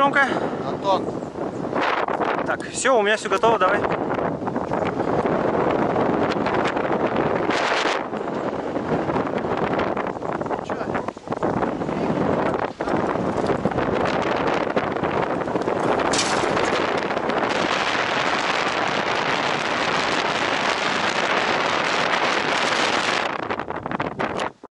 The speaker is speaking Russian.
громко. Антон. Так, все, у меня все готово, давай.